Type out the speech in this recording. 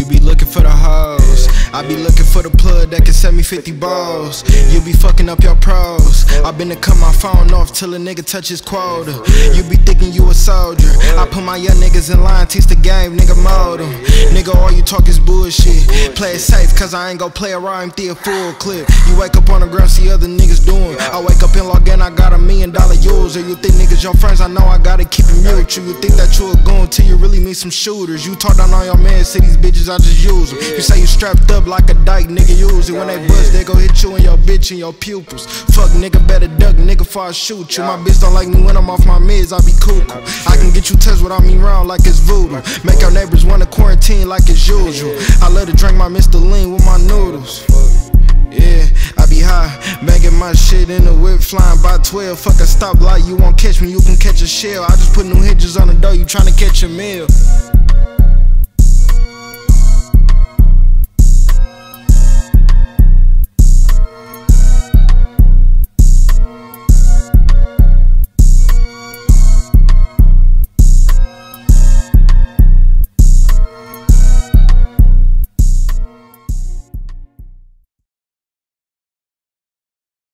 You be looking for the hoes. I be looking for the plug that can send me 50 balls. You be fucking up your pros. I been to cut my phone off till a nigga touch his quota. You be thinking you a soldier. I put my young niggas in line, teach the game, nigga mold. Nigga, all you talk is bullshit. Play it safe, cause I ain't gon' play a rhyme through a full clip. You wake up on the ground, see other niggas doing. I wake up in, million user. You think niggas your friends, I know I gotta keep it mutual. You think that you a goon till you really meet some shooters. You talk down on your man, say these bitches, I just use them. You say you strapped up like a dyke, nigga, use it. When they bust, they go hit you and your bitch and your pupils. Fuck nigga, better duck, nigga, before I shoot you. My bitch don't like me when I'm off my mids, I be cuckoo. I can get you touched without me round like it's voodoo. Make your neighbors wanna quarantine like it's usual. I love to drink my Mr. Lean with my noodles. My shit in the whip, flying by 12. Fuck a stoplight, you won't catch me, you can catch a shell. I just put new hinges on the door, you tryna catch a meal.